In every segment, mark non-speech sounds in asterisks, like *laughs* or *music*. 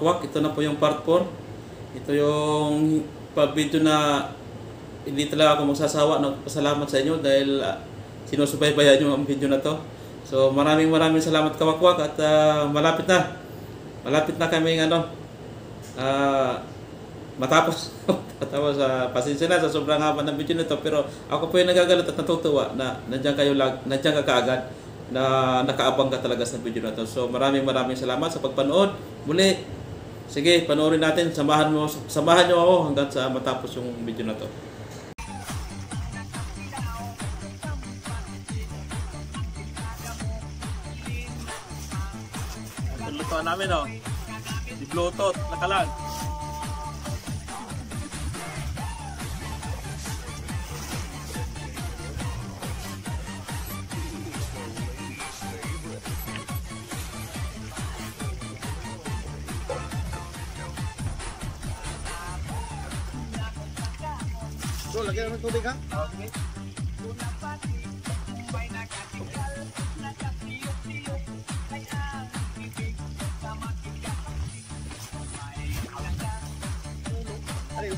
Kawakwak, ito na po yung part 4. Ito yung pa-video na hindi talaga ako magsasawa ng pasalamat sa inyo dahil uh, sinusubaybayan nyo ang video na to. So maraming maraming salamat kawakwak at ah, malapit na. Malapit na kami ano, ah, matapos. *laughs* matapos sa pasensya na sa sobrang haba ng video nito pero ako po yung nagagalit at natutuwa na nandiyan kayo lag, nandiyan ka kaagad na nakaabang ka talaga sa video na to. So maraming maraming salamat sa pagpanood. Muli, sige, panoorin natin. Samahan mo samahan niyo ako hanggang sa matapos yung video na to. Lutuan namin oh. Di Bluetooth, nakalag.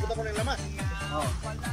Ano, ibutan ko ng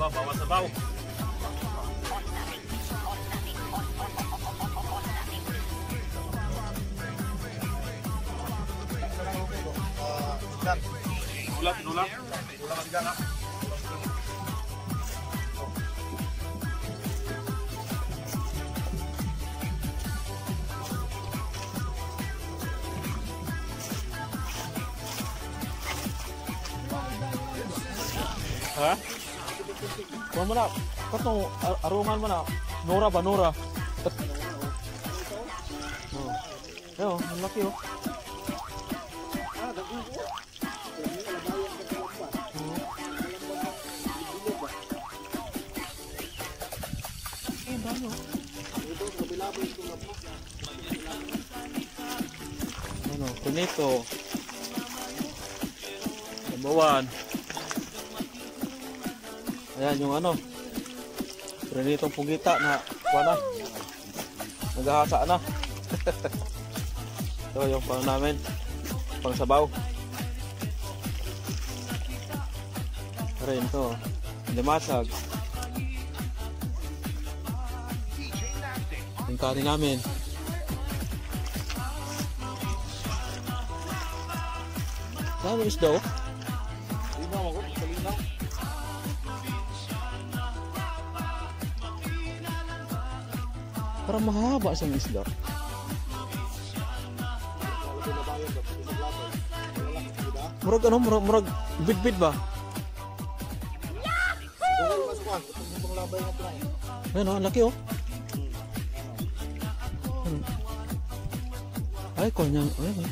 Sabaw, bawa sabaw. Ah, Dan. Ulat, ulat. Ulang ka sigang ha? Ha? Kuha mo na. Katong ar- arungan mo na. Nora ba? Nora? Oh. Ayun, ang laki oh. Oh. Ano, kunito. Number one. Ayan yung ano. Prinitong pugita na na. Naghahasa na. *laughs* Ito yung pang namin. Pang sabaw. Rin to. Limasag. Yung kanin namin. Dami isda oh. Parang mahaba siyang isda. Murag ano, murag, murag bid-bid ba? Pinay. Ayun oh, ang laki oh. Ano? Ay, ko niya. Ayun oh.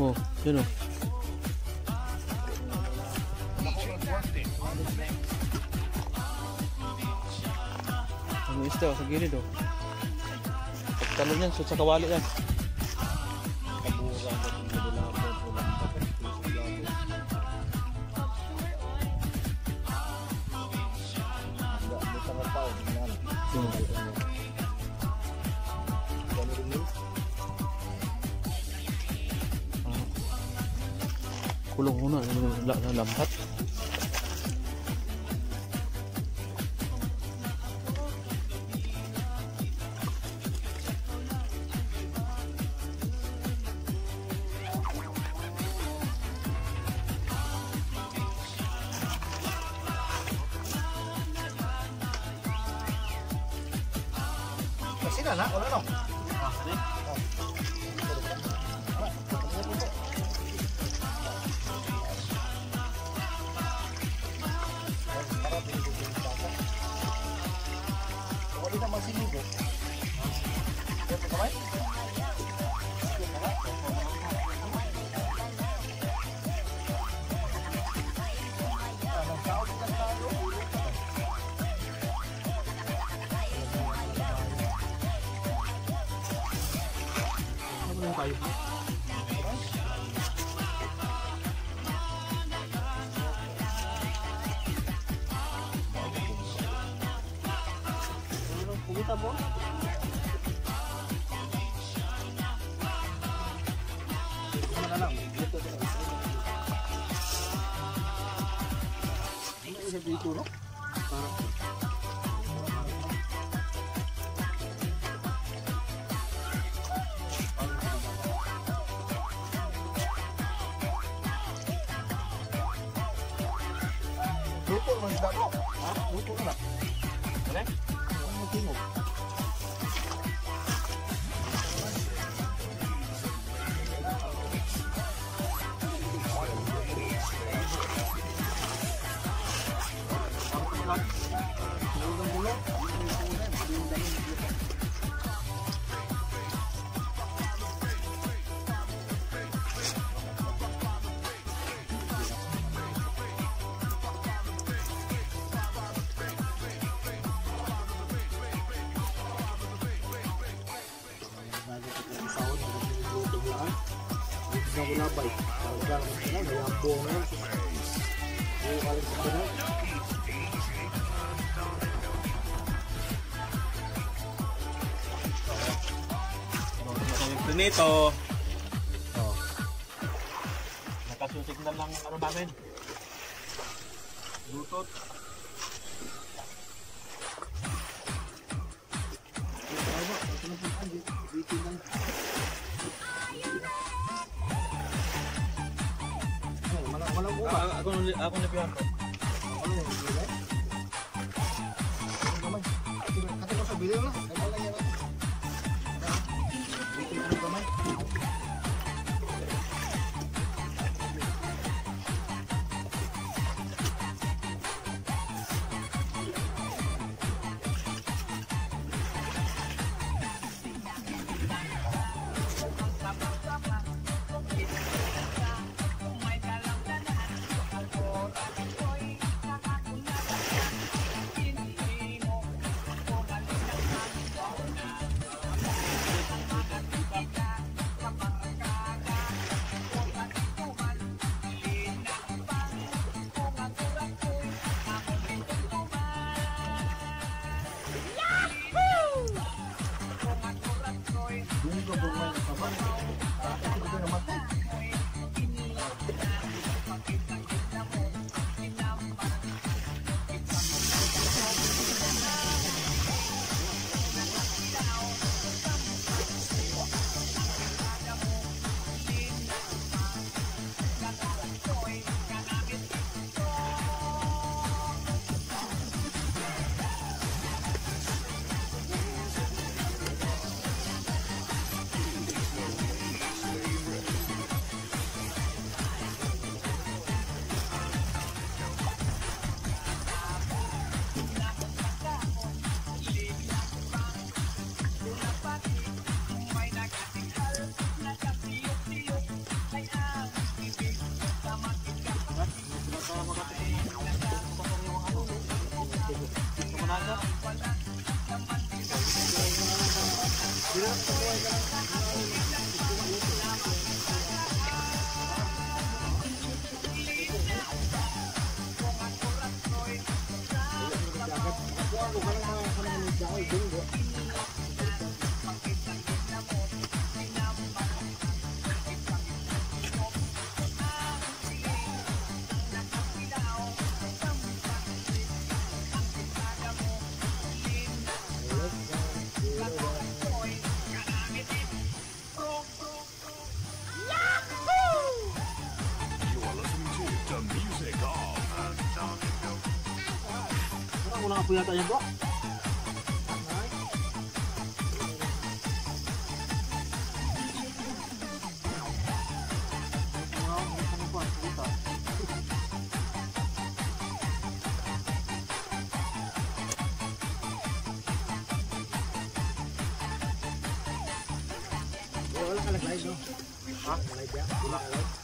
Oh, yun oh. Pamista sa gilid oh. Pagtalo niyan sa kawali yan. Kabura ko ng dilapot ulang tapos kulong muna ano, lambat Pugita po? Ano na lang? Dito sa Ano isa dito, no? Parang Luto naman sila ko. Ha? Luto na lang. Ano? Ano mo tingog? Dito na wala ba? Talaga naman sila, may ambo na yun. Ka rin sa kanal. Nito. Oh. Nakasutig na lang ano namin. Lutot. Buo. Ako ako ako 我爱我的祖国，我爱我的家。Yata yan bro. Wala ka nag-live, no? Ha? Live yan? Wala ka live?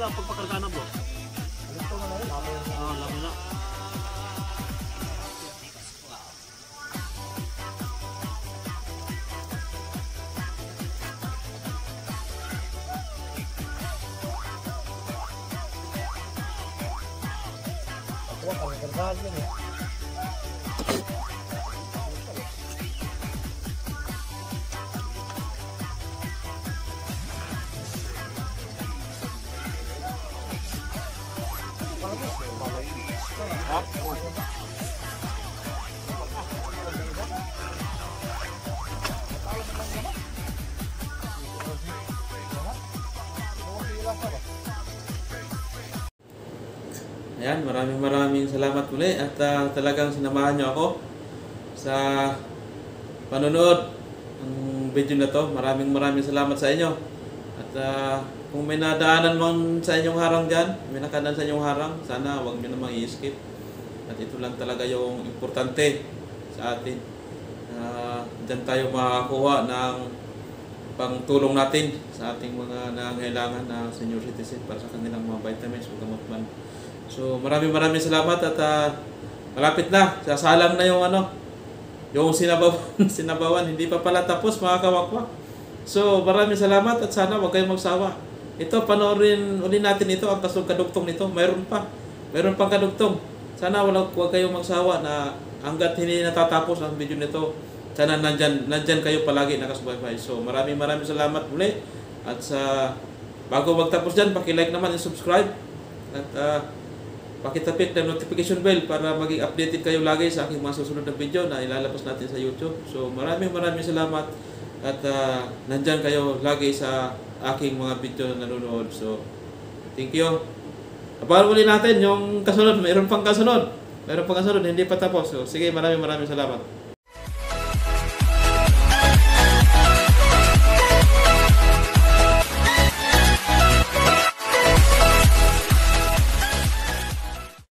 Lang pagpakarga na bro. Ah, lami na. ako, ang gandaan yun eh. Ayan, maraming maraming salamat muli at ah, talagang sinamahan nyo ako sa panonood ng video na to. Maraming maraming salamat sa inyo. At ah, kung may nadaanan man sa inyong harang dyan, may nakadaan sa inyong harang, sana huwag nyo namang i-skip. At ito lang talaga yung importante sa atin. Uh, dyan tayo makakakuha ng pangtulong natin sa ating mga nangangailangan na senior citizen para sa kanilang mga vitamins o gamot man. So maraming maraming salamat at ah, malapit na. Sasalang na yung ano, yung sinabawan, *laughs* sinabawan. Hindi pa pala tapos mga kawakwak. So maraming salamat at sana huwag kayong magsawa. Ito, panoorin uli natin ito, ang kasong kadugtong nito. Mayroon pa. Mayroon pang kadugtong. Sana wala, huwag kayong magsawa na hanggat hindi natatapos ang video nito, sana nandyan, nandyan kayo palagi nakasubaybay. So maraming maraming salamat muli. At sa bago magtapos dyan, pakilike naman and subscribe. At uh, pakitapik ng notification bell para maging updated kayo lagi sa aking mga susunod na video na ilalabas natin sa YouTube. So maraming maraming salamat at uh, nandyan kayo lagi sa aking mga video na nanonood. So thank you. Abangan natin yung kasunod. Mayroon pang kasunod. Mayroon pang kasunod. Hindi pa tapos. So sige, maraming maraming salamat.